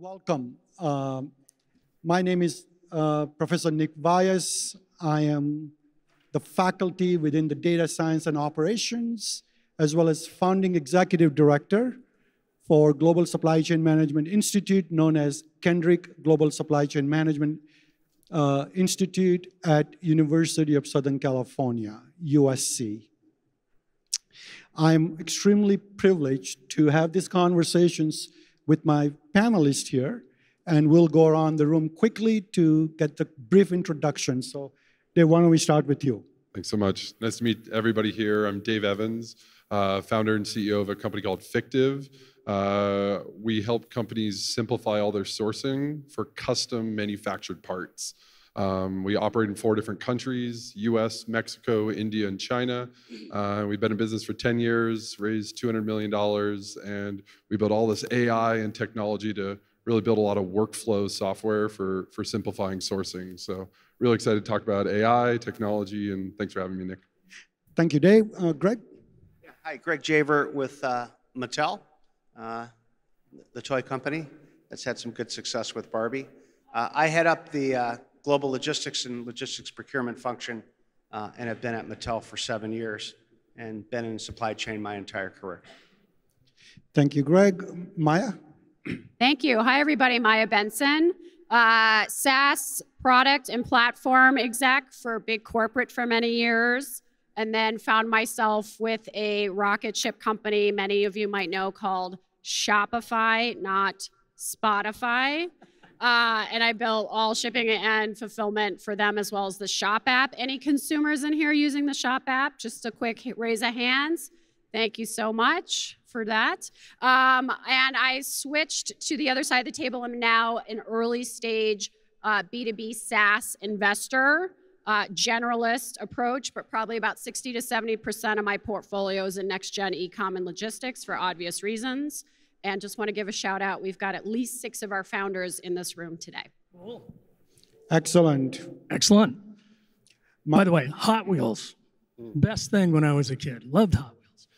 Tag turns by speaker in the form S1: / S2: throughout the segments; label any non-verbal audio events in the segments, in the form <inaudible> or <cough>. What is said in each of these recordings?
S1: Welcome. Um, my name is uh, Professor Nick Vyas. I am the faculty within the Data Science and Operations, as well as founding executive director for Global Supply Chain Management Institute, known as Kendrick Global Supply Chain Management uh, Institute at University of Southern California, USC. I'm extremely privileged to have these conversations with my panelists here, and we'll go around the room quickly to get the brief introduction. So, Dave, why don't we start with you?
S2: Thanks so much. Nice to meet everybody here. I'm Dave Evans, uh, founder and CEO of a company called Fictiv. Uh, we help companies simplify all their sourcing for custom manufactured parts. Um, we operate in four different countries US, Mexico, India, and China. Uh, we've been in business for 10 years, raised $200 million, and we built all this AI and technology to really build a lot of workflow software for, for simplifying sourcing. So, really excited to talk about AI, technology, and thanks for having me, Nick.
S1: Thank you, Dave. Uh, Greg?
S3: Yeah, hi, Greg Javer with uh, Mattel, uh, the toy company that's had some good success with Barbie. Uh, I head up the uh, global logistics and logistics procurement function uh, and have been at Mattel for seven years and been in supply chain my entire career.
S1: Thank you, Greg. Maya?
S4: Thank you. Hi, everybody. Maya Benson, uh, SaaS product and platform exec for big corporate for many years, and then found myself with a rocket ship company many of you might know called Shopify, not Spotify. Uh, and I built all shipping and fulfillment for them as well as the Shop app. Any consumers in here using the Shop app? Just a quick raise of hands. Thank you so much for that. Um, and I switched to the other side of the table. I'm now an early stage uh, B2B SaaS investor, uh, generalist approach, but probably about 60 to 70% of my portfolio is in next gen e-com and logistics for obvious reasons. And just want to give a shout out. We've got at least six of our founders in this room today.
S5: Cool.
S1: Excellent.
S5: Excellent. By the way, Hot Wheels. Best thing when I was a kid. Loved Hot Wheels.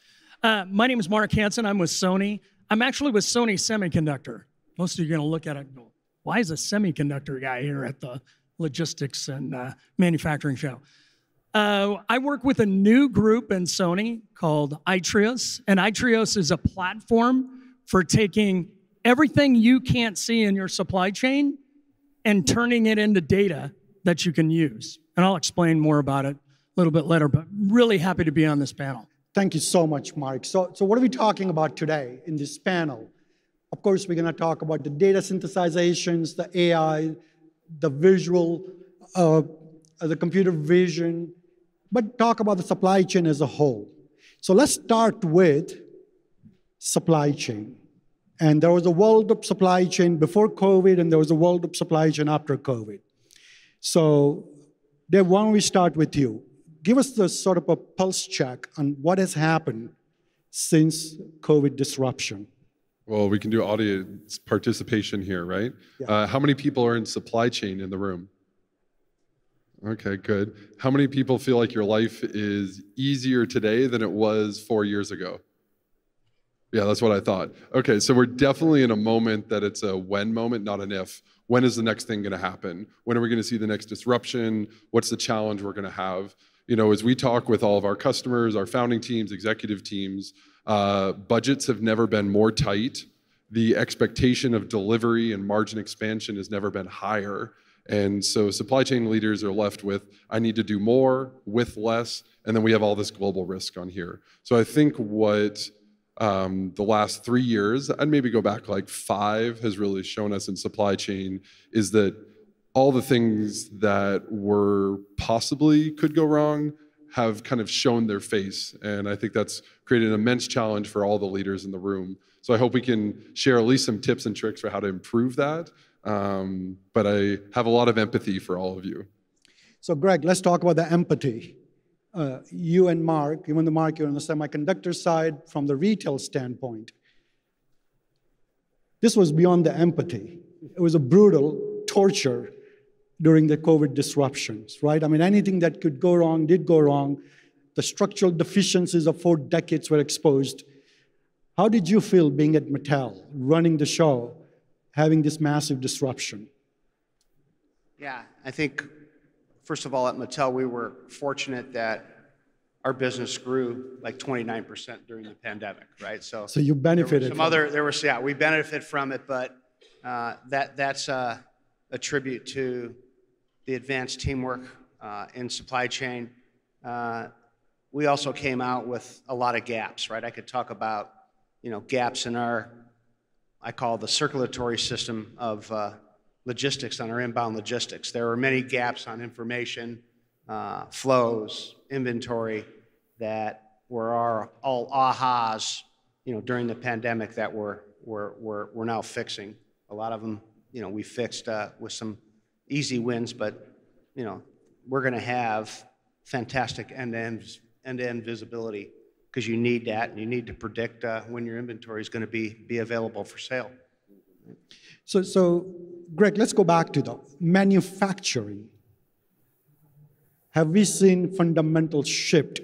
S5: Uh, my name is Mark Hansen. I'm with Sony. I'm actually with Sony Semiconductor. Most of you are going to look at it and go, why is a semiconductor guy here at the logistics and uh, manufacturing show? Uh, I work with a new group in Sony called AITRIOS, and AITRIOS is a platform for taking everything you can't see in your supply chain and turning it into data that you can use. And I'll explain more about it a little bit later, but really happy to be on this panel.
S1: Thank you so much, Mark. So, so what are we talking about today in this panel? Of course, we're going to talk about the data synthesizations, the AI, the visual, uh, the computer vision, but talk about the supply chain as a whole. So let's start with supply chain. And there was a world of supply chain before COVID, and there was a world of supply chain after COVID. So, Dave, why don't we start with you? Give us the sort of a pulse check on what has happened since COVID disruption.
S2: Well, we can do audience participation here, right? Yeah. Uh, how many people are in supply chain in the room? Okay, good. How many people feel like your life is easier today than it was four years ago? Yeah, that's what I thought. Okay, so we're definitely in a moment that it's a when moment, not an if. When is the next thing going to happen? When are we going to see the next disruption? What's the challenge we're going to have? You know, as we talk with all of our customers, our founding teams, executive teams, uh, budgets have never been more tight. The expectation of delivery and margin expansion has never been higher. And so supply chain leaders are left with, I need to do more with less. And then we have all this global risk on here. So I think what um, the last three years, and maybe go back like five, has really shown us in supply chain is that all the things that were possibly could go wrong have kind of shown their face. And I think that's created an immense challenge for all the leaders in the room. So I hope we can share at least some tips and tricks for how to improve that. Um, but I have a lot of empathy for all of you.
S1: So, Greg, let's talk about the empathy uh, you and Mark, even the Mark, you're on the semiconductor side from the retail standpoint. This was beyond the empathy. It was a brutal torture during the COVID disruptions, right? I mean, anything that could go wrong did go wrong. The structural deficiencies of four decades were exposed. How did you feel being at Mattel, running the show, having this massive disruption?
S3: Yeah, I think, first of all, at Mattel, we were fortunate that our business grew like 29% during the pandemic, right?
S1: So, so you benefited.
S3: Some other, there was, yeah, we benefit from it, but uh, that that's a, a, tribute to the advanced teamwork uh, in supply chain. Uh, we also came out with a lot of gaps, right? I could talk about, you know, gaps in our, I call the circulatory system of uh, logistics on our inbound logistics. There were many gaps on information, uh, flows, inventory that were our all ahas, you know, during the pandemic that we're, we're, we're, we're now fixing. A lot of them, you know, we fixed uh, with some easy wins, but, you know, we're going to have fantastic end-to-end end-to-end visibility because you need that and you need to predict uh, when your inventory is going to be, be available for sale.
S1: So, so, Greg, let's go back to the manufacturing. Have we seen fundamental shift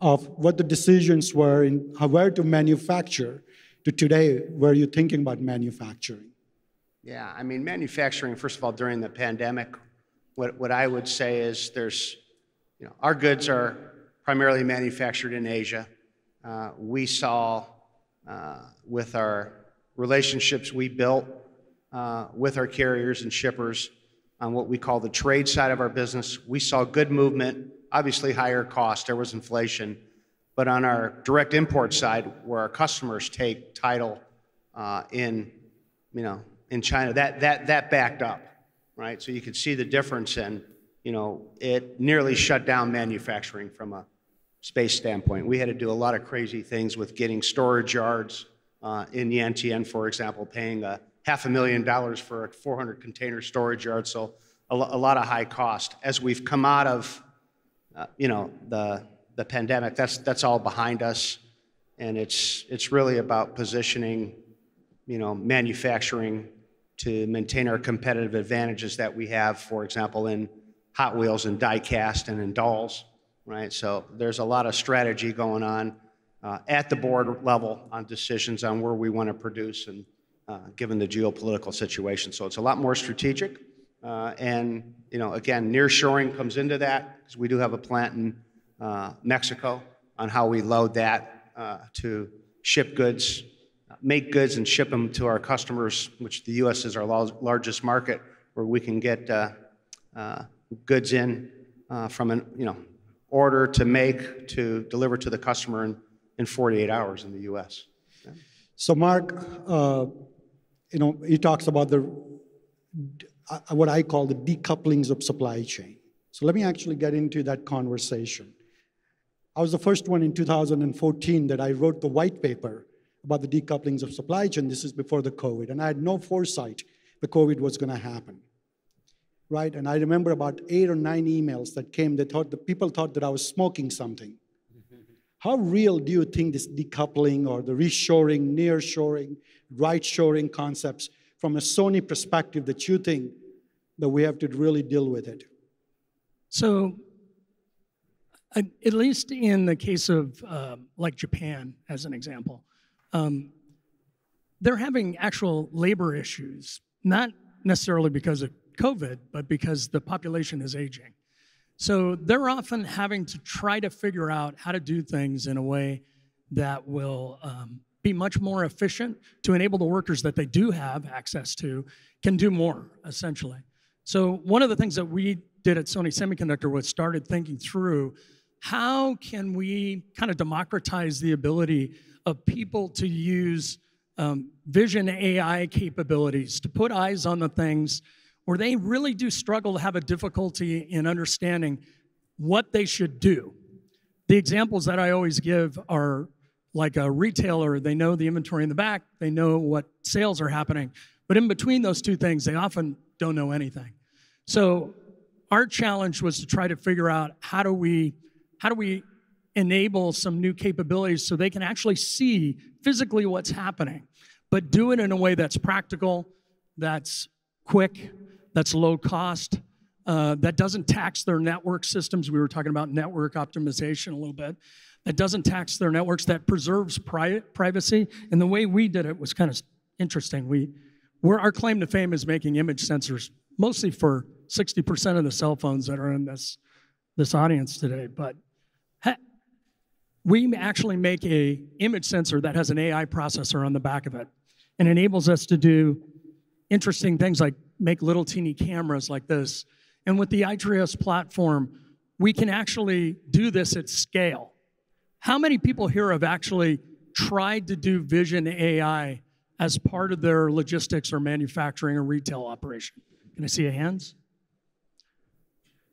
S1: of what the decisions were in how where to manufacture to today, where you're thinking about manufacturing?
S3: Yeah, I mean, manufacturing, first of all, during the pandemic, what, what I would say is there's, you know, our goods are primarily manufactured in Asia. Uh, we saw uh, with our relationships we built uh, with our carriers and shippers on what we call the trade side of our business, we saw good movement, obviously higher cost, there was inflation. But on our direct import side, where our customers take title uh, in, you know, in China, that, that, that backed up, right? So you could see the difference and, you know, it nearly shut down manufacturing from a space standpoint. We had to do a lot of crazy things with getting storage yards uh, in Yantian, for example, paying a half a million dollars for a 400 container storage yard. So a, a lot of high cost. As we've come out of, uh, you know, the the pandemic, that's that's all behind us, and it's it's really about positioning, you know, manufacturing to maintain our competitive advantages that we have, for example, in Hot Wheels and die cast and in dolls right? So there's a lot of strategy going on uh, at the board level on decisions on where we want to produce and given the geopolitical situation. So it's a lot more strategic. Uh, and, you know, again, nearshoring comes into that because we do have a plant in uh, Mexico on how we load that uh, to ship goods, make goods and ship them to our customers, which the U.S. is our largest market, where we can get uh, goods in from an, you know, order to make to deliver to the customer in, in 48 hours in the US.
S1: So, Mark, uh, you know, he talks about the uh, what I call the decouplings of supply chain. So let me actually get into that conversation. I was the first one in 2014 that I wrote the white paper about the decouplings of supply chain. This is before the COVID, and I had no foresight the COVID was going to happen right? And I remember about eight or nine emails that came. They thought the people thought that I was smoking something. How real do you think this decoupling or the reshoring, nearshoring, right-shoring concepts from a Sony perspective that you think that we have to really deal with it?
S5: So, at least in the case of uh, like Japan, as an example, um, they're having actual labor issues, not necessarily because of COVID, but because the population is aging. So they're often having to try to figure out how to do things in a way that will um, be much more efficient to enable the workers that they do have access to can do more, essentially. So one of the things that we did at Sony Semiconductor was started thinking through how can we kind of democratize the ability of people to use um, vision AI capabilities to put eyes on the things where they really do struggle to have a difficulty in understanding what they should do. The examples that I always give are like a retailer, they know the inventory in the back, they know what sales are happening, but in between those two things, they often don't know anything. So our challenge was to try to figure out how do we how do we enable some new capabilities so they can actually see physically what's happening, but do it in a way that's practical, that's quick, that's low cost, uh, that doesn't tax their network systems. We were talking about network optimization a little bit. That doesn't tax their networks, that preserves pri- privacy. And the way we did it was kind of interesting. We, Where our claim to fame is making image sensors, mostly for 60% of the cell phones that are in this, this audience today. But we actually make a image sensor that has an AI processor on the back of it and enables us to do interesting things like make little teeny cameras like this. And with the AITRIOS platform, we can actually do this at scale. How many people here have actually tried to do vision AI as part of their logistics or manufacturing or retail operation? Can I see your hands?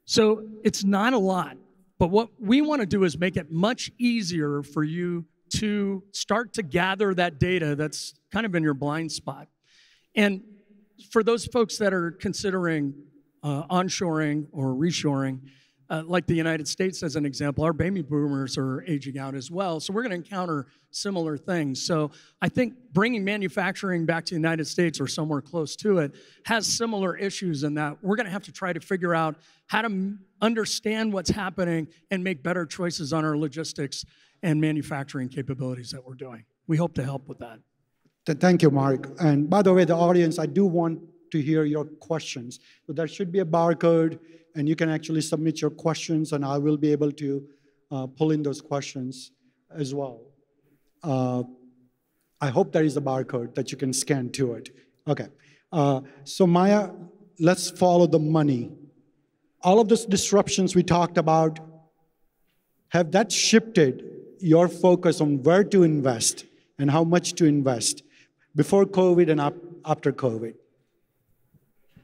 S5: So it's not a lot, but what we want to do is make it much easier for you to start to gather that data that's kind of in your blind spot. And for those folks that are considering uh, onshoring or reshoring, uh, like the United States as an example, our baby boomers are aging out as well. So we're going to encounter similar things. So I think bringing manufacturing back to the United States or somewhere close to it has similar issues in that we're going to have to try to figure out how to understand what's happening and make better choices on our logistics and manufacturing capabilities that we're doing. We hope to help with that.
S1: Thank you, Mark. And by the way, the audience, I do want to hear your questions. So there should be a barcode, and you can actually submit your questions, and I will be able to uh, pull in those questions as well. Uh, I hope there is a barcode that you can scan to it. Okay. Uh, so Maya, let's follow the money. All of those disruptions we talked about, have that shifted your focus on where to invest and how much to invest before COVID and up, after COVID?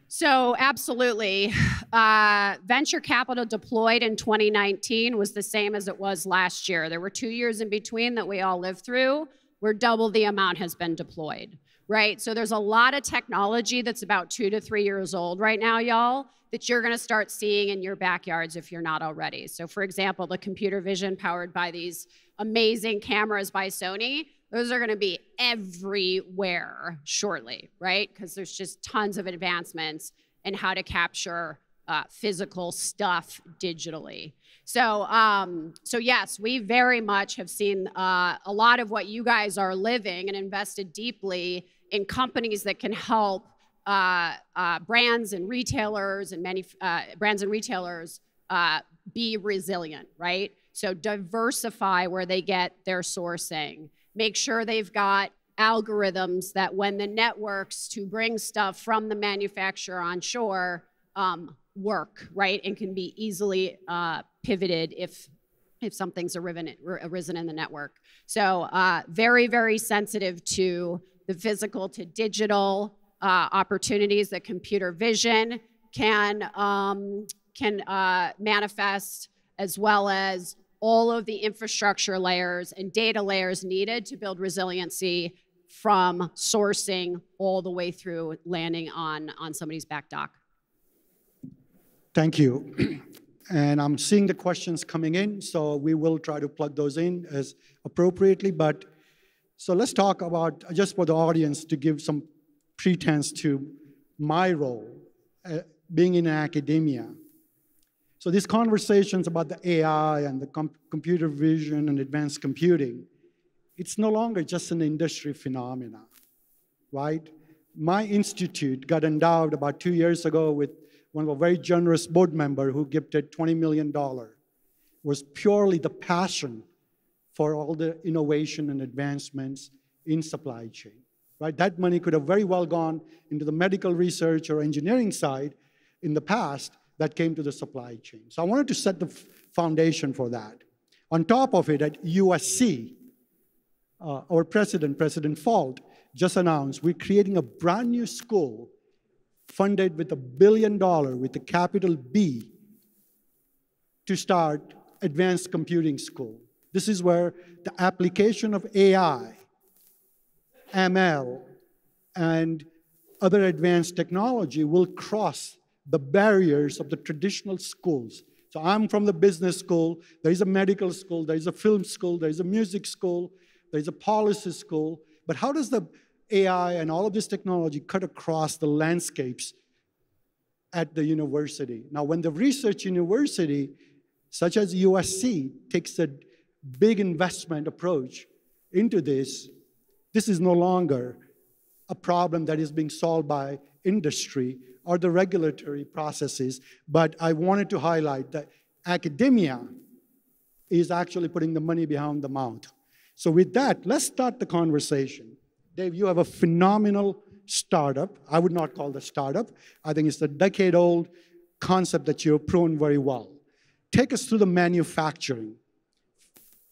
S4: So, absolutely. <sighs> Uh, venture capital deployed in 2019 was the same as it was last year. There were two years in between that we all lived through where double the amount has been deployed, right? So, there's a lot of technology that's about two to three years old right now, y'all, that you're gonna start seeing in your backyards if you're not already. So, for example, the computer vision powered by these amazing cameras by Sony those are going to be everywhere shortly, right? Because there's just tons of advancements in how to capture uh, physical stuff digitally. So, um, so yes, we very much have seen uh, a lot of what you guys are living and invested deeply in companies that can help uh, uh brands and retailers and many uh, brands and retailers uh, be resilient, right? So diversify where they get their sourcing make sure they've got algorithms that when the networks to bring stuff from the manufacturer onshore um, work, right, and can be easily uh, pivoted if if something's arisen, in the network. So uh, very, very sensitive to the physical to digital uh, opportunities that computer vision can um, can uh, manifest, as well as all of the infrastructure layers and data layers needed to build resiliency from sourcing all the way through landing on, on somebody's back dock.
S1: Thank you. <clears throat> And I'm seeing the questions coming in, so we will try to plug those in as appropriately. But so let's talk about, just for the audience to give some pretense to my role, uh, being in academia. So these conversations about the AI and the com computer vision and advanced computing, it's no longer just an industry phenomenon, right? My institute got endowed about two years ago with one of a very generous board member who gifted $20 million. It was purely the passion for all the innovation and advancements in supply chain, right? That money could have very well gone into the medical research or engineering side in the past, that came to the supply chain. So I wanted to set the foundation for that. On top of it, at USC, uh, our president, President Folt, just announced we're creating a brand new school funded with a billion dollar with a capital B to start advanced computing school. This is where the application of AI, ML, and other advanced technology will cross the barriers of the traditional schools. So I'm from the business school, there is a medical school, there is a film school, there is a music school, there is a policy school. But how does the AI and all of this technology cut across the landscapes at the university? Now, when the research university, such as USC, takes a big investment approach into this, this is no longer a problem that is being solved by industry or the regulatory processes, but I wanted to highlight that academia is actually putting the money behind the mouth. So with that, let's start the conversation. Dave, you have a phenomenal startup. I would not call the startup. I think it's a decade-old concept that you've proven very well. Take us through the manufacturing,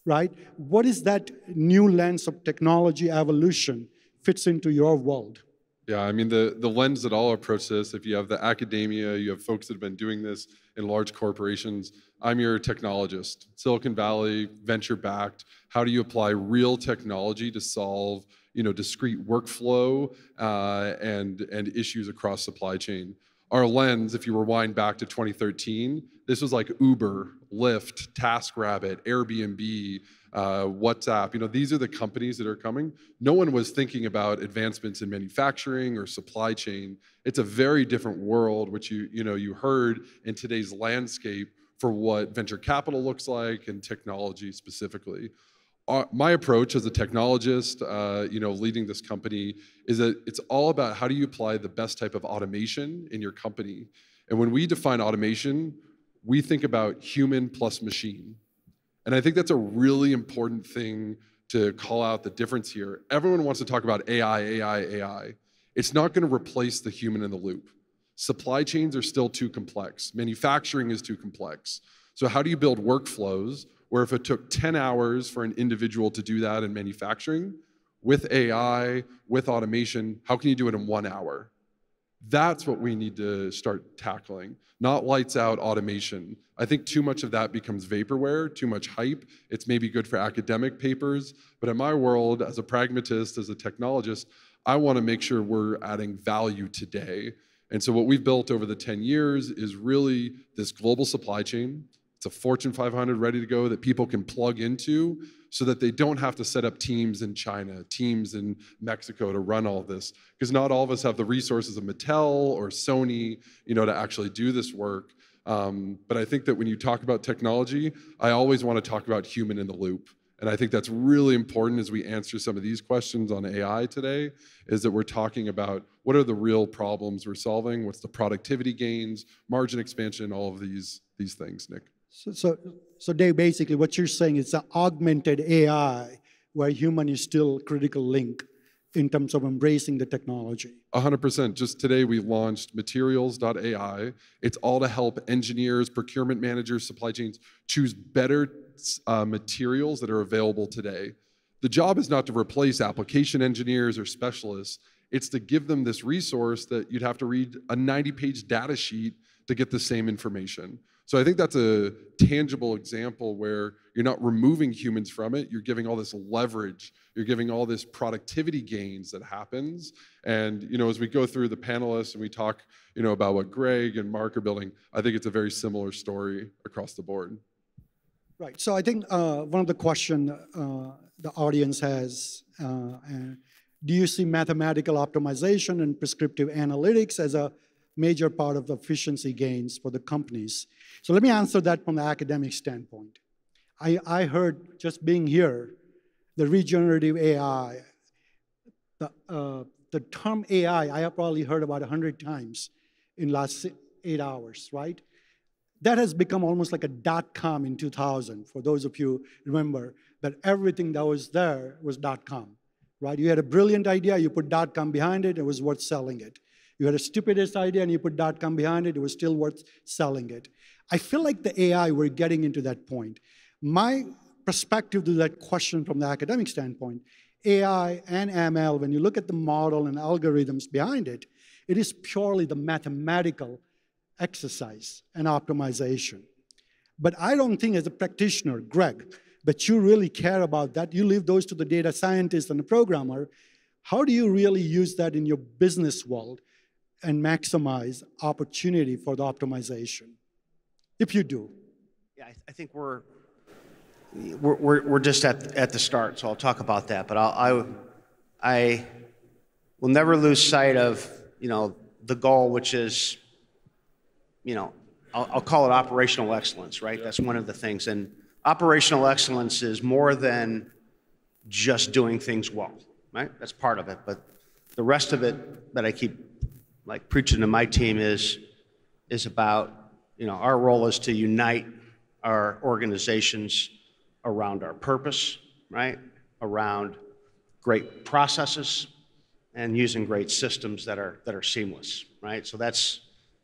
S1: right? What is that new lens of technology evolution fits into your world?
S2: Yeah, I mean, the, the lens that all approach this, if you have the academia, you have folks that have been doing this in large corporations, I'm your technologist. Silicon Valley, venture backed. How do you apply real technology to solve you know, discrete workflow uh, and, and issues across supply chain? Our lens, if you rewind back to 2013, this was like Uber, Lyft, TaskRabbit, Airbnb, uh, WhatsApp. You know, these are the companies that are coming. No one was thinking about advancements in manufacturing or supply chain. It's a very different world, which you you know you heard in today's landscape for what venture capital looks like and technology specifically. Our, my approach as a technologist, uh, you know, leading this company, is that it's all about how do you apply the best type of automation in your company. And when we define automation, we think about human plus machine. And I think that's a really important thing to call out the difference here. Everyone wants to talk about AI, AI, AI. It's not going to replace the human in the loop. Supply chains are still too complex. Manufacturing is too complex. So, how do you build workflows where if it took 10 hours for an individual to do that in manufacturing, with AI, with automation, how can you do it in one hour? That's what we need to start tackling, not lights out automation. I think too much of that becomes vaporware, too much hype. It's maybe good for academic papers, but in my world, as a pragmatist, as a technologist, I want to make sure we're adding value today. And so what we've built over the 10 years is really this global supply chain. It's a Fortune 500 ready to go that people can plug into so that they don't have to set up teams in China, teams in Mexico to run all this. Because not all of us have the resources of Mattel or Sony, you know, to actually do this work. Um, but I think that when you talk about technology, I always want to talk about human in the loop. And I think that's really important as we answer some of these questions on AI today, is that we're talking about what are the real problems we're solving, what's the productivity gains, margin expansion, all of these, these things, Nick.
S1: So, so, so Dave, basically what you're saying is an augmented AI where human is still critical link in terms of embracing the technology.
S2: 100%. Just today we launched materials.ai. It's all to help engineers, procurement managers, supply chains choose better uh, materials that are available today. The job is not to replace application engineers or specialists. It's to give them this resource that you'd have to read a 90 page data sheet to get the same information. So I think that's a tangible example where you're not removing humans from it, you're giving all this leverage, you're giving all this productivity gains that happens. And you know, as we go through the panelists and we talk, you know, about what Greg and Mark are building, I think it's a very similar story across the board.
S1: Right. So I think uh, one of the question uh, the audience has, uh, do you see mathematical optimization and prescriptive analytics as a major part of the efficiency gains for the companies? So let me answer that from the academic standpoint. I, I heard just being here, the regenerative AI, the, uh, the term AI, I have probably heard about 100 times in last eight hours, right? That has become almost like a dot com in 2000, for those of you remember that everything that was there was dot com, right? You had a brilliant idea, you put dot com behind it, it was worth selling it. You had a stupidest idea and you put dot com behind it, it was still worth selling it. I feel like the AI, we're getting into that point. My perspective to that question from the academic standpoint, AI and ML, when you look at the model and algorithms behind it, it is purely the mathematical exercise and optimization. But I don't think as a practitioner, Greg, that you really care about that. You leave those to the data scientist and the programmer. How do you really use that in your business world and maximize opportunity for the optimization? If you do.
S3: Yeah, I, I think we're, we're, we're, we're just at, at the start, so I'll talk about that. But I'll, I, I will never lose sight of, you know, the goal, which is you know, I'll, I'll call it operational excellence, right? That's one of the things. And operational excellence is more than just doing things well, right? That's part of it. But the rest of it that I keep like preaching to my team is is about you know our role is to unite our organizations around our purpose, right? Around great processes and using great systems that are that are seamless, right? So that's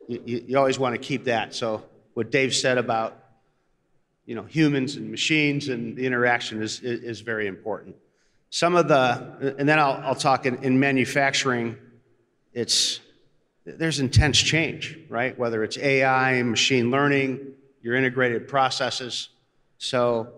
S3: you, you always want to keep that. So what Dave said about you know humans and machines and the interaction is is, is very important. Some of the and then I'll I'll talk in, in manufacturing. It's there's intense change, right? Whether it's AI, machine learning, your integrated processes. So,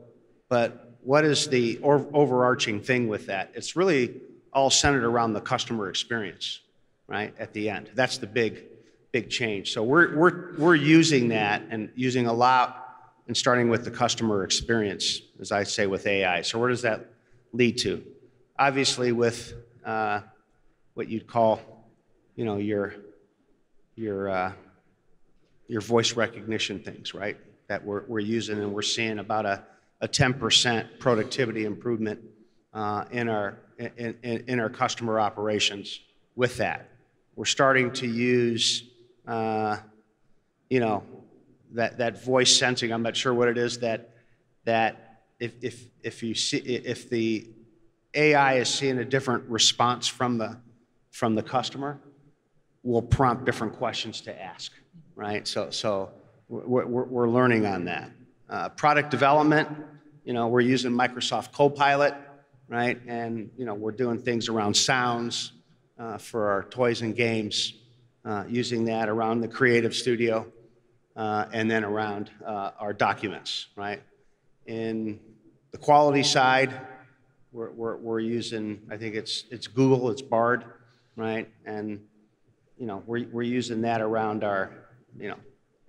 S3: but what is the overarching thing with that? It's really all centered around the customer experience, right? At the end, that's the big, big change. So we're we're we're using that and using a lot, and starting with the customer experience, as I say with AI. So where does that lead to? Obviously, with uh, what you'd call, you know, your your uh, your voice recognition things, right? That we're we're using, and we're seeing about a a 10% productivity improvement uh, in our in, in, in, our customer operations with that. We're starting to use, uh, you know, that, that voice sensing. I'm not sure what it is that that if, if, if you see if the AI is seeing a different response from the from the customer, will prompt different questions to ask, right? So so we're, we're, learning on that. Uh, product development, you know, we're using Microsoft Copilot right? And you know, we're doing things around sounds uh, for our toys and games, uh, using that around the creative studio, uh, and then around uh, our documents, right? In the quality side, we're, we're, we're, using, I think it's, it's Google, it's Bard, right? And you know, we're, we're using that around our, you know,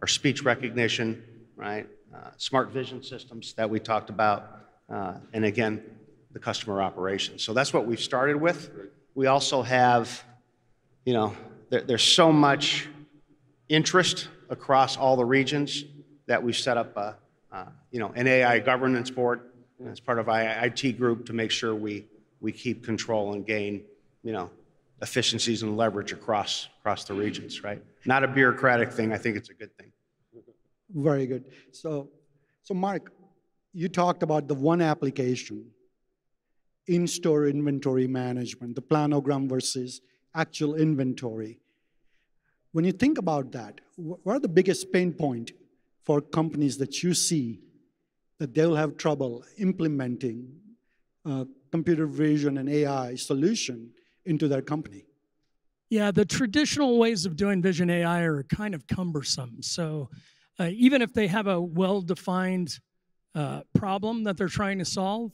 S3: our speech recognition, right? Uh, smart vision systems that we talked about. Uh, and again, the customer operations. So that's what we've started with. We also have, you know, there, there's so much interest across all the regions that we've set up a, uh, you know, an AI governance board as part of our IT group to make sure we, we keep control and gain, you know, efficiencies and leverage across, across the regions, right? Not a bureaucratic thing. I think it's a good thing.
S1: Very good. So, so Mark, you talked about the one application in-store inventory management, the planogram versus actual inventory. When you think about that, what are the biggest pain point for companies that you see that they'll have trouble implementing uh, computer vision and AI solution into their company?
S5: Yeah, the traditional ways of doing vision AI are kind of cumbersome. So uh, even if they have a well-defined uh, problem that they're trying to solve,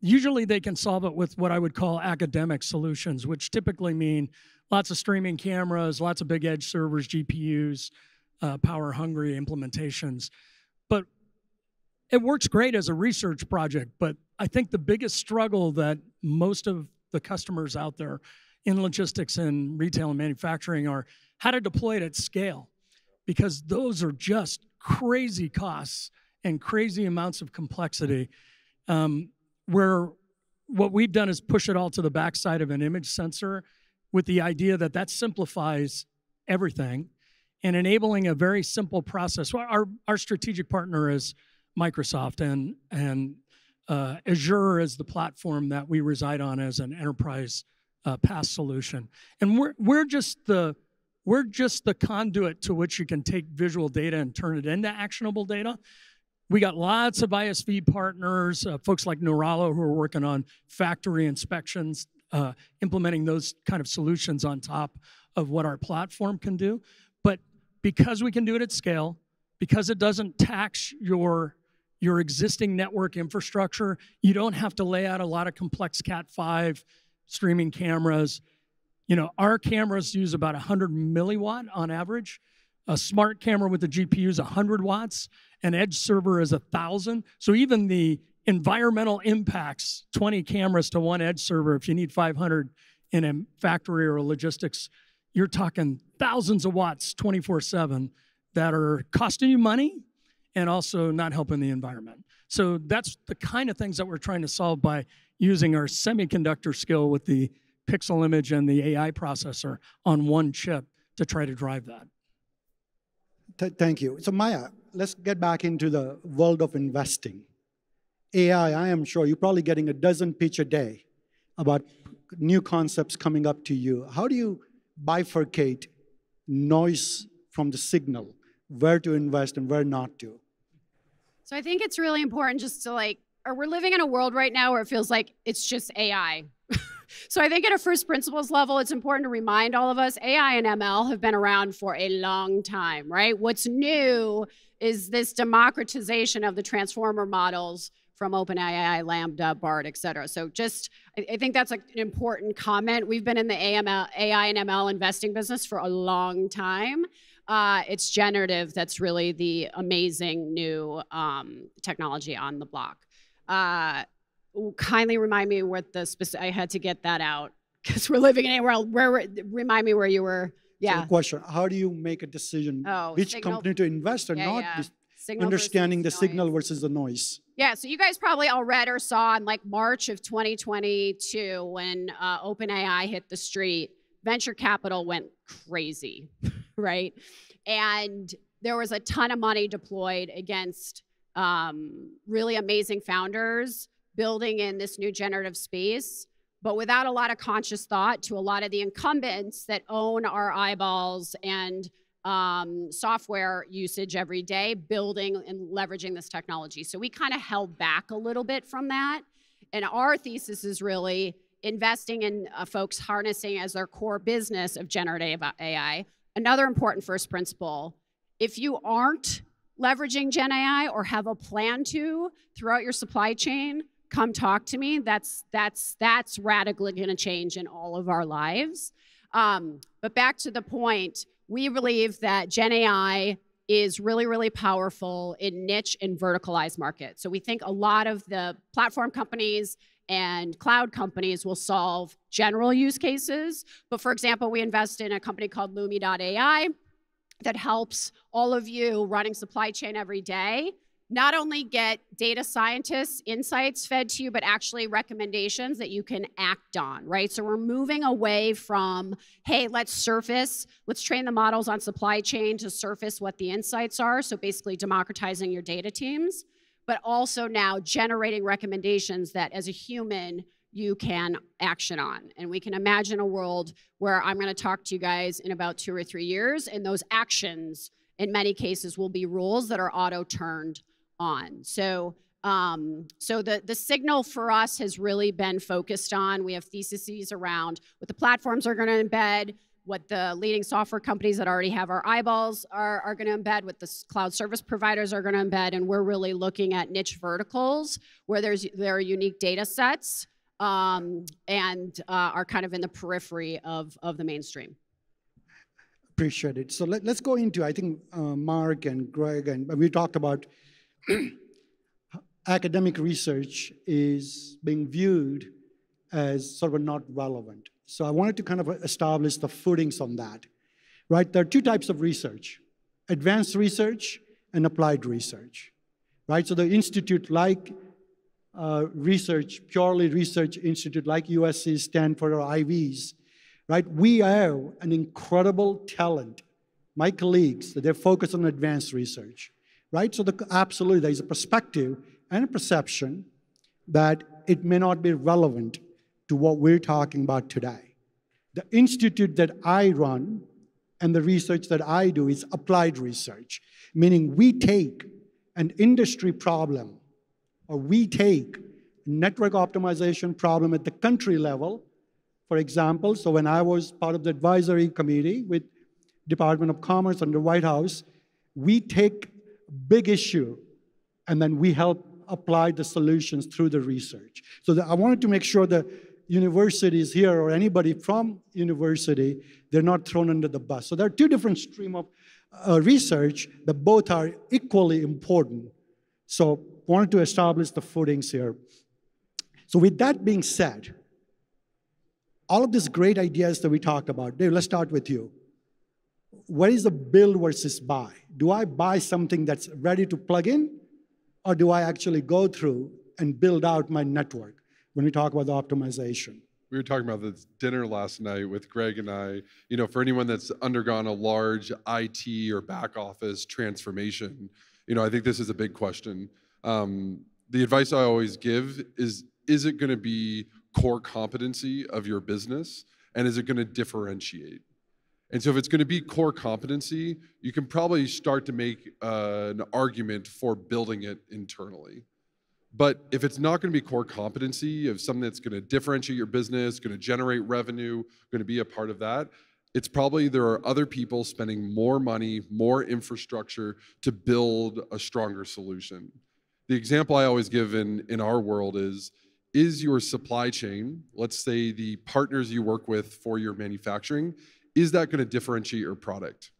S5: usually they can solve it with what I would call academic solutions, which typically mean lots of streaming cameras, lots of big edge servers, GPUs, uh, power hungry implementations. But it works great as a research project. But I think the biggest struggle that most of the customers out there in logistics and retail and manufacturing are how to deploy it at scale, because those are just crazy costs and crazy amounts of complexity. Um, where what we've done is push it all to the backside of an image sensor with the idea that that simplifies everything and enabling a very simple process. Our, our strategic partner is Microsoft, and, and uh, Azure is the platform that we reside on as an enterprise uh, PaaS solution. And we're, we're, just the, we're just the conduit to which you can take visual data and turn it into actionable data. We got lots of ISV partners, uh, folks like Neurala who are working on factory inspections, uh, implementing those kind of solutions on top of what our platform can do. But because we can do it at scale, because it doesn't tax your your existing network infrastructure, you don't have to lay out a lot of complex Cat5 streaming cameras. You know, our cameras use about 100 milliwatt on average. A smart camera with a GPU is 100 watts. An edge server is 1,000. So even the environmental impacts 20 cameras to one edge server, if you need 500 in a factory or a logistics, you're talking thousands of watts 24 7 that are costing you money and also not helping the environment. So that's the kind of things that we're trying to solve by using our semiconductor skill with the pixel image and the AI processor on one chip to try to drive that.
S1: Th thank you. So Maya, let's get back into the world of investing. AI, I am sure you're probably getting a dozen pitch a day about new concepts coming up to you. How do you bifurcate noise from the signal, where to invest and where not to?
S4: So I think it's really important just to like, or we're living in a world right now where it feels like it's just AI. <laughs> so I think at a first principles level, it's important to remind all of us AI and ML have been around for a long time, right? What's new is this democratization of the transformer models from OpenAI, LaMDA, Bard, et cetera. So just, I, think that's like an important comment. We've been in the AML, AI and ML investing business for a long time. Uh, it's generative that's really the amazing new um, technology on the block. Uh, kindly remind me what the specific, I had to get that out because we're living in a world where, remind me where you were. Yeah.
S1: So question, how do you make a decision oh, which signal, company to invest or yeah, not? Yeah. Understanding the noise. signal versus the noise.
S4: Yeah, so you guys probably all read or saw in like March of 2022 when uh, OpenAI hit the street, venture capital went crazy, <laughs> right? And there was a ton of money deployed against um, really amazing founders building in this new generative space, but without a lot of conscious thought to a lot of the incumbents that own our eyeballs and um, software usage every day, building and leveraging this technology. So we kind of held back a little bit from that. And our thesis is really investing in uh, folks harnessing as their core business of generative AI. Another important first principle if you aren't leveraging Gen AI or have a plan to throughout your supply chain, come talk to me. That's that's that's radically going to change in all of our lives. Um, but back to the point, we believe that Gen AI is really, really powerful in niche and verticalized markets. So we think a lot of the platform companies and cloud companies will solve general use cases. But for example, we invest in a company called Lumi.ai that helps all of you running supply chain every day not only get data scientists insights fed to you, but actually recommendations that you can act on, right? So we're moving away from, hey, let's surface, let's train the models on supply chain to surface what the insights are. So basically democratizing your data teams, but also now generating recommendations that as a human, you can action on. And we can imagine a world where I'm gonna talk to you guys in about two or three years, and those actions in many cases will be rules that are auto-turned on. So, um, so the, the signal for us has really been focused on, we have theses around what the platforms are going to embed, what the leading software companies that already have our eyeballs are, are going to embed, what the cloud service providers are going to embed, and we're really looking at niche verticals where there's there are unique data sets um, and uh, are kind of in the periphery of, of the mainstream.
S1: Appreciate it. So let, us go into, I think uh, Mark and Greg, and we talked about <clears throat> academic research is being viewed as sort of not relevant. So I wanted to kind of establish the footings on that, right? There are two types of research, advanced research and applied research, right? So the institute like uh, research, purely research institute like USC, Stanford, or Ivies, right? We have an incredible talent. My colleagues, they're focused on advanced research right? So the, absolutely, there is a perspective and a perception that it may not be relevant to what we're talking about today. The institute that I run and the research that I do is applied research, meaning we take an industry problem or we take a network optimization problem at the country level. For example, so when I was part of the advisory committee with Department of Commerce under the White House, we take a big issue, and then we help apply the solutions through the research. So I wanted to make sure that universities here or anybody from university, they're not thrown under the bus. So there are two different stream of uh, research that both are equally important. So wanted to establish the footings here. So with that being said, all of these great ideas that we talked about, Dave, let's start with you what is the build versus buy? Do I buy something that's ready to plug in, or do I actually go through and build out my network when we talk about the optimization?
S2: we were talking about this dinner last night with Greg and I. You know, for anyone that's undergone a large IT or back office transformation, you know, I think this is a big question. Um, the advice I always give is: Is it going to be core competency of your business, and is it going to differentiate? And so, if it's going to be core competency, you can probably start to make uh, an argument for building it internally. But if it's not going to be core competency of something that's going to differentiate your business, going to generate revenue, going to be a part of that, it's probably there are other people spending more money, more infrastructure to build a stronger solution. The example I always give in, in our world is is your supply chain, let's say the partners you work with for your manufacturing, is that going to differentiate your product?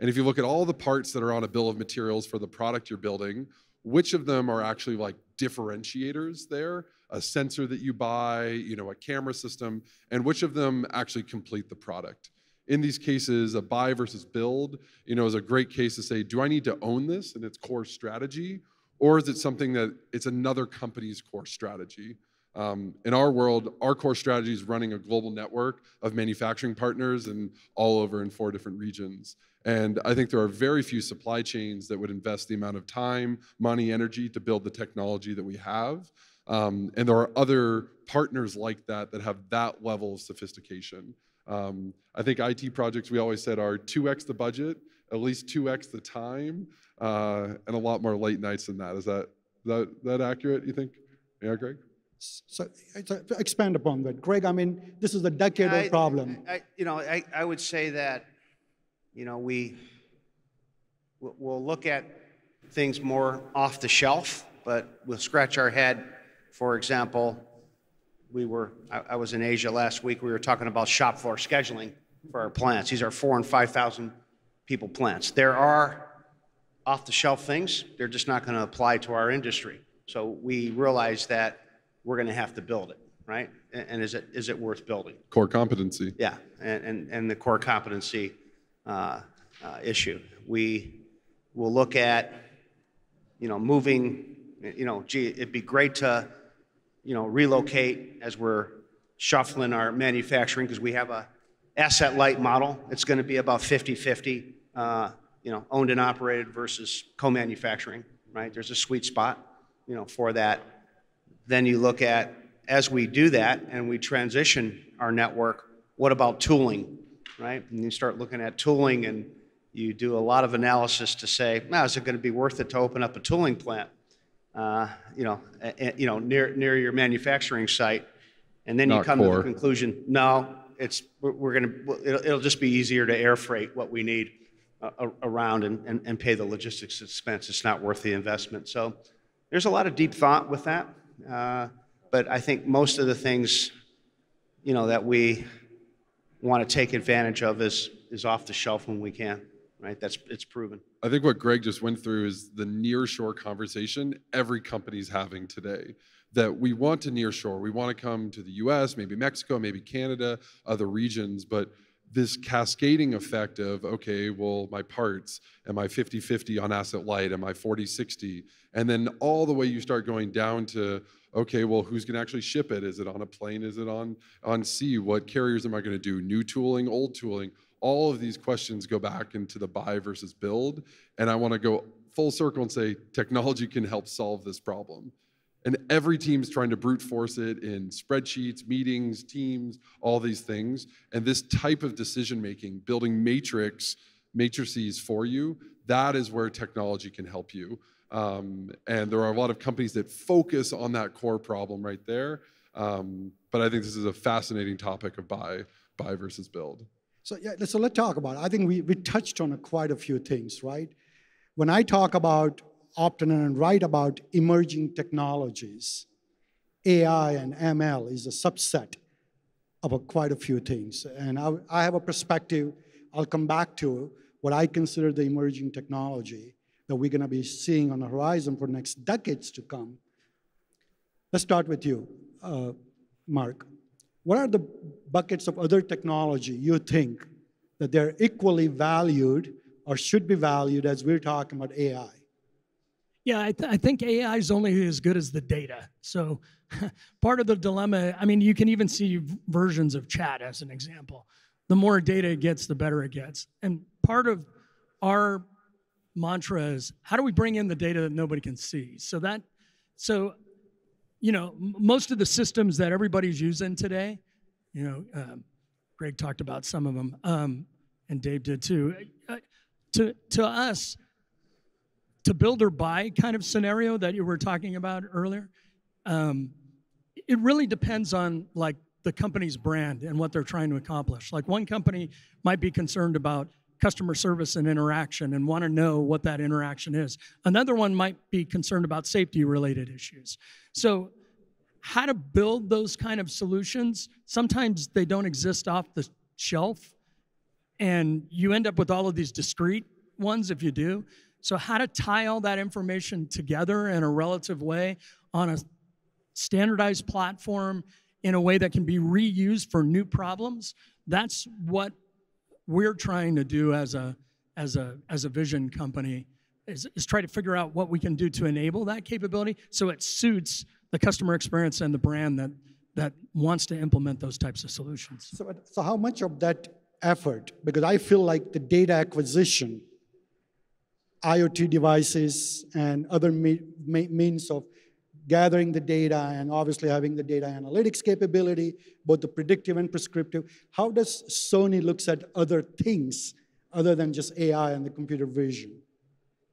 S2: And if you look at all the parts that are on a bill of materials for the product you're building, which of them are actually like differentiators there a sensor that you buy you know a camera system and which of them actually complete the product. In these cases a buy versus build you know is a great case to say do i need to own this and its core strategy or is it something that it's another company's core strategy? Um, in our world our core strategy is running a global network of manufacturing partners and all over in four different regions and I think there are very few supply chains that would invest the amount of time, money, energy to build the technology that we have. Um, and there are other partners like that that have that level of sophistication. Um, I think IT projects, we always said, are 2x the budget, at least 2x the time, uh, and a lot more late nights than that. Is that, that, that accurate, you think? Yeah, Greg?
S1: So, expand upon that. Greg, I mean, this is a decade-old problem.
S3: I, you know, I, I would say that you know, we we'll look at things more off the shelf, but we'll scratch our head. For example, we were I, I was in Asia last week. We were talking about shop floor scheduling for our plants. These are four and five thousand people plants. There are off the shelf things. They're just not going to apply to our industry. So we realize that we're going to have to build it, right? And, and is it is it worth building?
S2: Core competency.
S3: Yeah, and, and, and the core competency issue. We will look at, you know, moving, you know, gee, it'd be great to, you know, relocate as we're shuffling our manufacturing because we have a asset light model. It's going to be about 50-50, uh, you know, owned and operated versus co-manufacturing, right? There's a sweet spot, you know, for that. Then you look at, as we do that and we transition our network, what about tooling? Right? And you start looking at tooling and you do a lot of analysis to say, now, is it going to be worth it to open up a tooling plant, uh, you know, a, you know, near near your manufacturing site, and then
S2: Not
S3: you come
S2: core.
S3: to the conclusion, no, it's we're, we're going to it'll, it'll, just be easier to air freight what we need uh, around and, and, and pay the logistics expense. It's not worth the investment. So there's a lot of deep thought with that, uh, but I think most of the things, you know, that we want to take advantage of is, is off the shelf when we can, right? That's, it's proven.
S2: I think what Greg just went through is the nearshore conversation every company's having today. That we want to nearshore, we want to come to the US, maybe Mexico, maybe Canada, other regions, but this cascading effect of, okay, well, my parts, am I 50 50 on asset light? Am I 40 60? And then all the way you start going down to, okay, well, who's going to actually ship it? Is it on a plane? Is it on, on sea? What carriers am I going to do? New tooling, old tooling? All of these questions go back into the buy versus build. And I want to go full circle and say technology can help solve this problem. And every team is trying to brute force it in spreadsheets, meetings, teams, all these things. And this type of decision making, building matrix, matrices for you, that is where technology can help you. Um, and there are a lot of companies that focus on that core problem right there. Um, but I think this is a fascinating topic of buy, buy versus build.
S1: So yeah, so let's talk about it. I think we, we touched on a, quite a few things, right? When I talk about often and write about emerging technologies. AI and ML is a subset of a, quite a few things. And I, I have a perspective, I'll come back to what I consider the emerging technology that we're going to be seeing on the horizon for the next decades to come. Let's start with you, uh, Mark. What are the buckets of other technology you think that they're equally valued or should be valued as we're talking about AI?
S5: Yeah, I, th- I think AI is only as good as the data. So <laughs> part of the dilemma, I mean, you can even see versions of chat as an example. The more data it gets, the better it gets. And part of our mantra is how do we bring in the data that nobody can see? So that, so, you know, most of the systems that everybody's using today, you know, um, Greg talked about some of them, um, and Dave did too. Uh, to, to us, to build or buy kind of scenario that you were talking about earlier, um, it really depends on like the company's brand and what they're trying to accomplish. Like one company might be concerned about customer service and interaction and want to know what that interaction is. Another one might be concerned about safety related issues. So how to build those kind of solutions, sometimes they don't exist off the shelf and you end up with all of these discrete ones if you do. So, how to tie all that information together in a relative way on a standardized platform in a way that can be reused for new problems, that's what we're trying to do as a, as a, as a vision company. Is, is try to figure out what we can do to enable that capability so it suits the customer experience and the brand that, that wants to implement those types of solutions.
S1: So, so how much of that effort, because I feel like the data acquisition IoT devices and other me me means of gathering the data and obviously having the data analytics capability, both the predictive and prescriptive. How does Sony looks at other things other than just AI and the computer vision?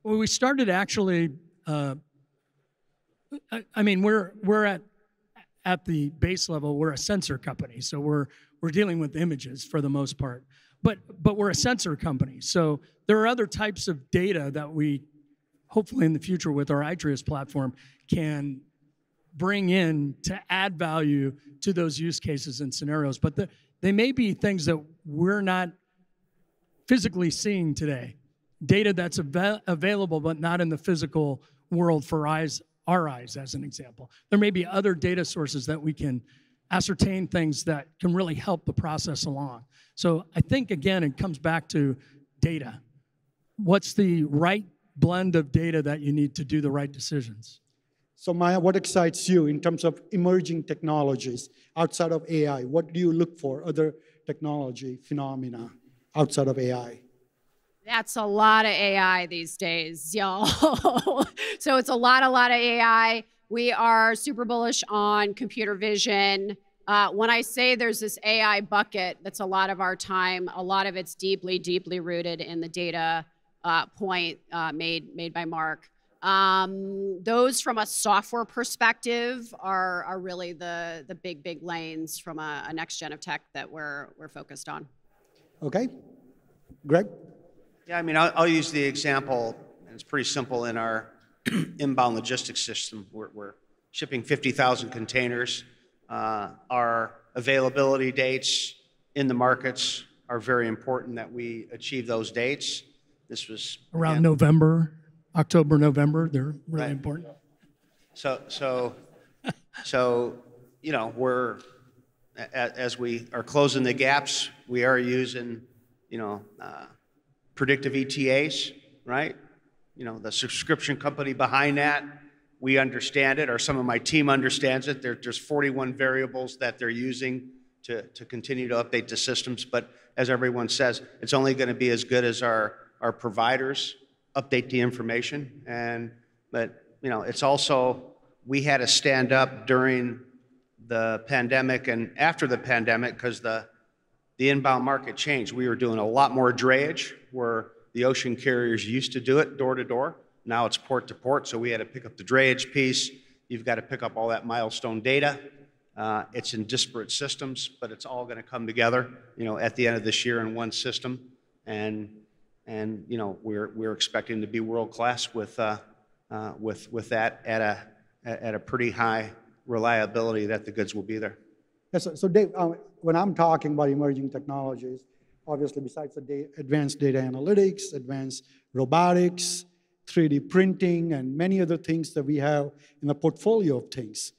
S5: Well, we started actually. Uh, I, I mean, we're we're at at the base level. We're a sensor company, so we're we're dealing with images for the most part. But but we're a sensor company, so there are other types of data that we, hopefully in the future with our AITRIOS platform, can bring in to add value to those use cases and scenarios. But the, they may be things that we're not physically seeing today. Data that's av- available but not in the physical world for eyes, our eyes, as an example. There may be other data sources that we can ascertain things that can really help the process along. So I think, again, it comes back to data. What's the right blend of data that you need to do the right decisions?
S1: So Maya, what excites you in terms of emerging technologies outside of AI? What do you look for, other technology phenomena outside of AI?
S4: That's a lot of AI these days, y'all. <laughs> so it's a lot, a lot of AI. We are super bullish on computer vision. Uh, when I say there's this AI bucket, that's a lot of our time. A lot of it's deeply, deeply rooted in the data uh, point uh, made made by Mark. Um, those from a software perspective are are really the the big big lanes from a, a next gen of tech that we're we're focused on.
S1: Okay, Greg.
S3: Yeah, I mean, I'll, I'll use the example, and it's pretty simple in our <clears throat> inbound logistics system. We're, we're shipping 50,000 containers. Uh, our availability dates in the markets are very important that we achieve those dates. This was
S5: around again, November, October, November. They're really right. important.
S3: So, so, so, you know, we're as we are closing the gaps, we are using, you know, uh, predictive ETAs, right? you know, the subscription company behind that, we understand it, or some of my team understands it. There, there's 41 variables that they're using to, to continue to update the systems. But as everyone says, it's only going to be as good as our, our providers update the information. And but you know, it's also we had to stand up during the pandemic and after the pandemic because the the inbound market changed. We were doing a lot more drayage. We're the ocean carriers used to do it door to door. Now it's port to port, so we had to pick up the drayage piece. You've got to pick up all that milestone data. Uh, it's in disparate systems, but it's all going to come together, you know, at the end of this year in one system. And and you know, we're we're expecting to be world class with uh, uh, with with that at a at a pretty high reliability that the goods will be there.
S1: Yes, so, so Dave, um, when I'm talking about emerging technologies, obviously besides the da advanced data analytics, advanced robotics, 3D printing, and many other things that we have in the portfolio of things.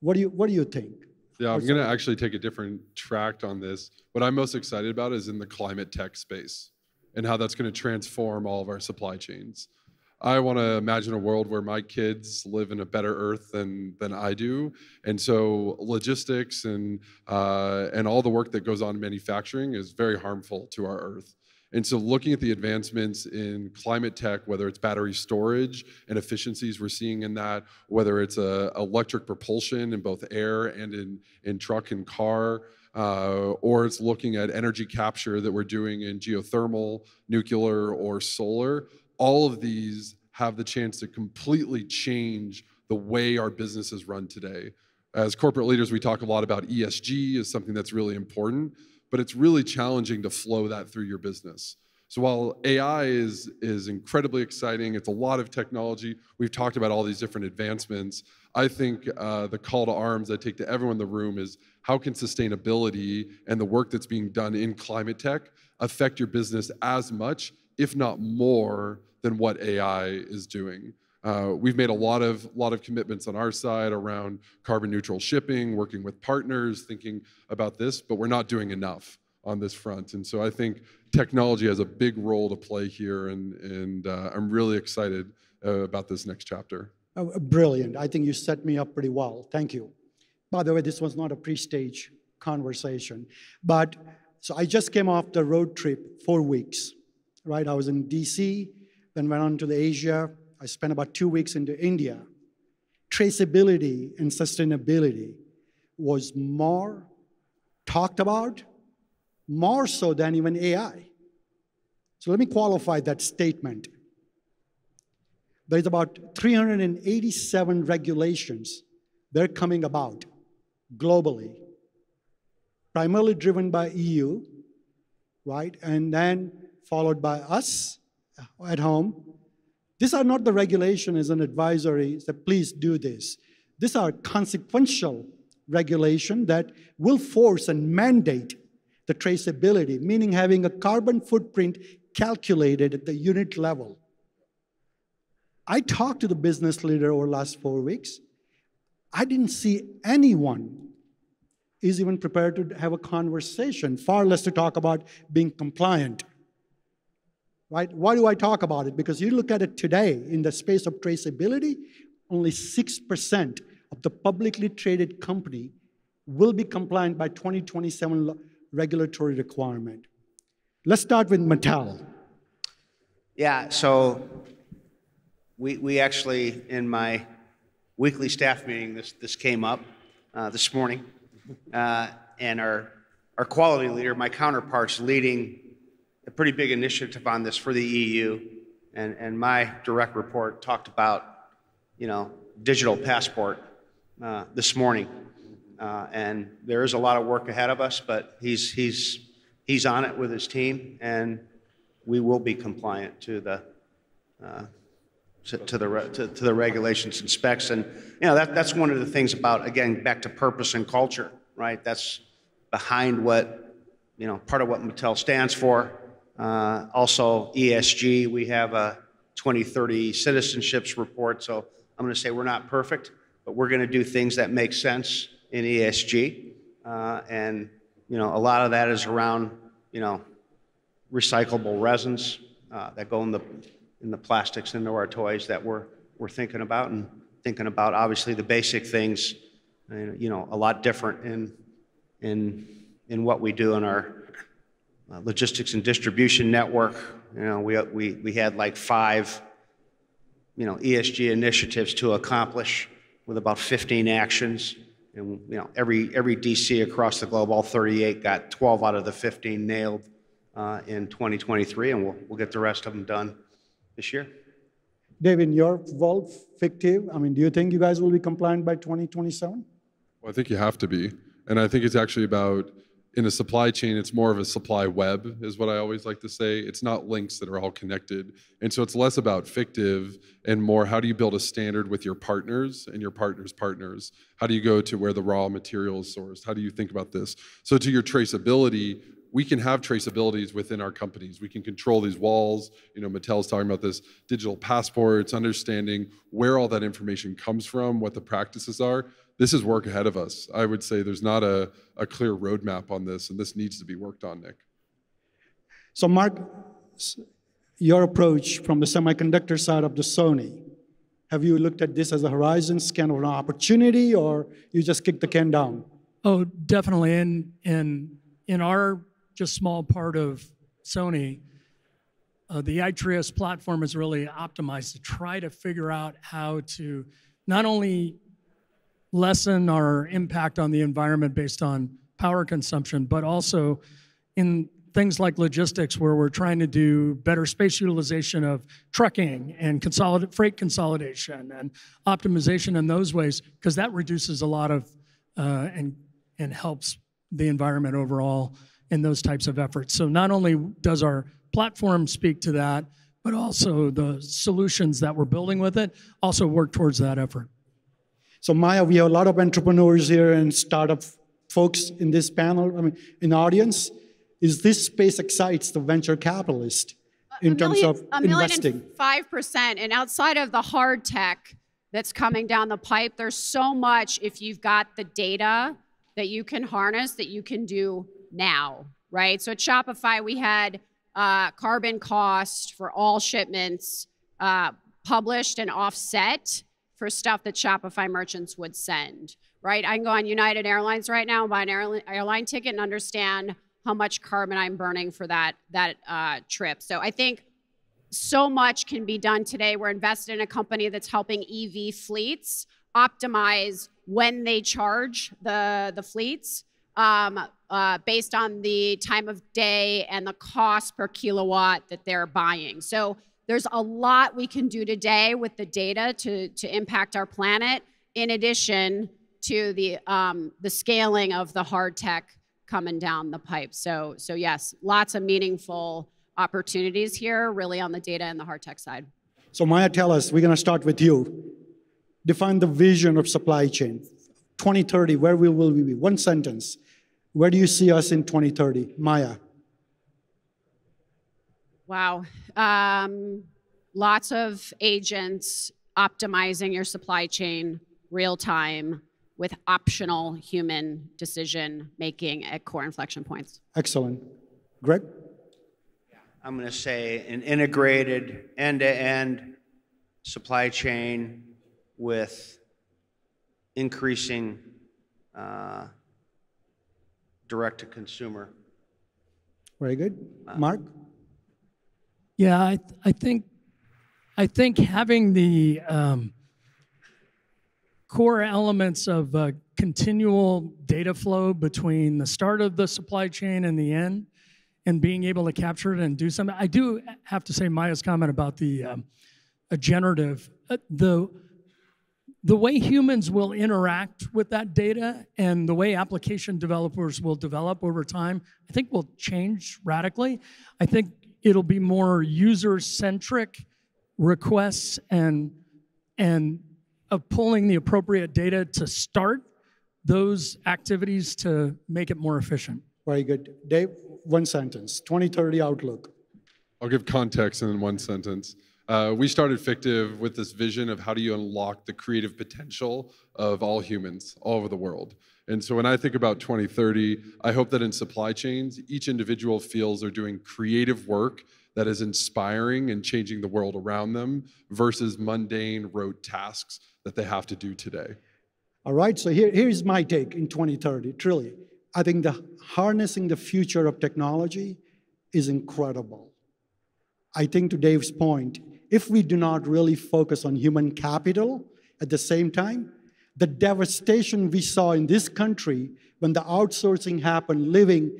S1: What do you, what do you think?
S2: Yeah, I'm going to actually take a different track on this. What I'm most excited about is in the climate tech space and how that's going to transform all of our supply chains. I want to imagine a world where my kids live in a better earth than than I do, and so logistics and uh, and all the work that goes on in manufacturing is very harmful to our earth. And so, looking at the advancements in climate tech, whether it's battery storage and efficiencies we're seeing in that, whether it's uh, electric propulsion in both air and in, in truck and car, uh, or it's looking at energy capture that we're doing in geothermal, nuclear, or solar, all of these have the chance to completely change the way our businesses run today. As corporate leaders, we talk a lot about ESG as something that's really important, but it's really challenging to flow that through your business. So while AI is, is incredibly exciting, it's a lot of technology, we've talked about all these different advancements. I think uh, the call to arms I take to everyone in the room is how can sustainability and the work that's being done in climate tech affect your business as much, if not more, than what AI is doing. Uh, we've made a lot of lot of commitments on our side around carbon neutral shipping, working with partners, thinking about this, but we're not doing enough on this front. And so I think technology has a big role to play here, and and uh, I'm really excited uh, about this next chapter.
S1: Oh, brilliant! I think you set me up pretty well. Thank you. By the way, this was not a pre-stage conversation, but so I just came off the road trip, four weeks, right? I was in D.C then went on to the Asia. I spent about two weeks into India. Traceability and sustainability was more talked about, more so than even AI. So let me qualify that statement. There's about 387 regulations that are coming about globally, primarily driven by EU, right? And then followed by us uh, at home. These are not the regulation as an advisory that please do this. These are consequential regulation that will force and mandate the traceability, meaning having a carbon footprint calculated at the unit level. I talked to the business leader over the last four weeks. I didn't see anyone is even prepared to have a conversation, far less to talk about being compliant right? Why do I talk about it? Because you look at it today in the space of traceability, only 6% of the publicly traded company will be compliant by 2027 regulatory requirement. Let's start with Mattel.
S3: Yeah, so we, we actually, in my weekly staff meeting, this, this came up uh, this morning, uh, and our, our quality leader, my counterparts leading a pretty big initiative on this for the EU, and, and my direct report talked about, you know, digital passport uh, this morning. Uh, and there is a lot of work ahead of us, but he's, he's, he's on it with his team, and we will be compliant to the, uh, to, to, the, to, to, the regulations and specs. And, you know, that, that's one of the things about, again, back to purpose and culture, right? That's behind what, you know, part of what Mattel stands for. Uh, also, ESG, we have a 2030 citizenships report. So I'm going to say we're not perfect, but we're going to do things that make sense in ESG. Uh, and, you know, a lot of that is around, you know, recyclable resins uh, that go in the, in the plastics into our toys that we're, we're thinking about and thinking about obviously the basic things, you know, a lot different in, in, in what we do in our uh, logistics and distribution network. You know, we, we, we had like five, you know, ESG initiatives to accomplish with about 15 actions. And, you know, every, every DC across the globe, all 38 got 12 out of the 15 nailed uh, in 2023, and we'll, we'll get the rest of them done this year.
S1: David, your Vault Fictiv, I mean, do you think you guys will be compliant by 2027?
S2: Well, I think you have to be. And I think it's actually about in a supply chain, it's more of a supply web, is what I always like to say. It's not links that are all connected. And so it's less about Fictiv and more how do you build a standard with your partners and your partners' partners? How do you go to where the raw material is sourced? How do you think about this? So, to your traceability, we can have traceabilities within our companies. We can control these walls. You know, Mattel's talking about this digital passports, understanding where all that information comes from, what the practices are this is work ahead of us. I would say there's not a, a clear roadmap on this, and this needs to be worked on, Nick.
S1: So, Mark, your approach from the semiconductor side of the Sony. Have you looked at this as a horizon scan of an opportunity, or you just kick the can down?
S5: Oh, definitely. In in in our just a small part of Sony, uh, the AITRIOS platform is really optimized to try to figure out how to not only lessen our impact on the environment based on power consumption, but also in things like logistics where we're trying to do better space utilization of trucking and consolidate freight consolidation and optimization in those ways because that reduces a lot of uh, and and helps the environment overall in those types of efforts. So not only does our platform speak to that, but also the solutions that we're building with it also work towards that effort.
S1: So Maya, we have a lot of entrepreneurs here and startup folks in this panel, I mean, in the audience. Is this space excites the venture capitalist in terms
S4: million,
S1: of
S4: a million
S1: investing?
S4: Five percent, and outside of the hard tech that's coming down the pipe, there's so much. If you've got the data that you can harness, that you can do now, right? So at Shopify, we had uh, carbon cost for all shipments uh, published and offset for stuff that Shopify merchants would send, right? I can go on United Airlines right now and buy an airline, airline ticket and understand how much carbon I'm burning for that that uh, trip. So I think so much can be done today. We're invested in a company that's helping EV fleets optimize when they charge the the fleets um, uh, based on the time of day and the cost per kilowatt that they're buying. So there's a lot we can do today with the data to, to impact our planet, in addition to the, um, the scaling of the hard tech coming down the pipe. So, so yes, lots of meaningful opportunities here, really on the data and the hard tech side.
S1: So Maya, tell us, we're going to start with you. Define the vision of supply chain. 2030, where will we be? One sentence. Where do you see us in 2030? Maya.
S4: Wow. Um, lots of agents optimizing your supply chain real time with optional human decision making at core inflection points.
S1: Excellent. Greg?
S3: I'm going to say an integrated end to end supply chain with increasing uh, direct to consumer.
S1: Very good. Mark?
S5: Yeah, I, I think I think having the um, core elements of uh, continual data flow between the start of the supply chain and the end, and being able to capture it and do something. I do have to say Maya's comment about the um, a generative uh, the the way humans will interact with that data and the way application developers will develop over time, I think will change radically. I think it'll be more user-centric requests and and of pulling the appropriate data to start those activities to make it more efficient.
S1: Very good. Dave, one sentence 2030 outlook.
S2: I'll give context in one sentence. Uh, we started Fictiv with this vision of how do you unlock the creative potential of all humans all over the world. And so when I think about 2030, I hope that in supply chains, each individual feels they're doing creative work that is inspiring and changing the world around them versus mundane rote tasks that they have to do today.
S1: All right, so here, here's my take in 2030, truly. I think the harnessing the future of technology is incredible. I think to Dave's point, if we do not really focus on human capital at the same time, the devastation we saw in this country when the outsourcing happened, leaving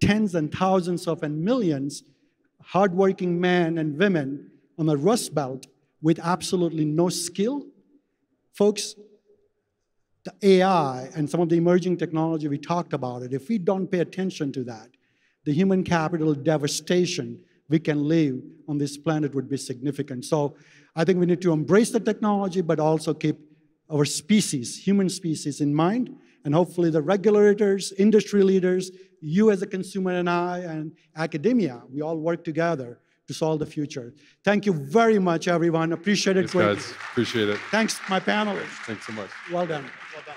S1: tens and thousands of and millions hardworking men and women on the Rust Belt with absolutely no skill. Folks, the AI and some of the emerging technology we talked about it, if we don't pay attention to that, the human capital devastation we can live on this planet would be significant. So I think we need to embrace the technology, but also keep our species, human species, in mind. And hopefully the regulators, industry leaders, you as a consumer and I, and academia, we all work together to solve the future. Thank you very much, everyone. Appreciate it.
S2: Thanks, guys. Appreciate it.
S1: Thanks, my panelists.
S2: Thanks so much.
S1: Well done.
S3: Well done.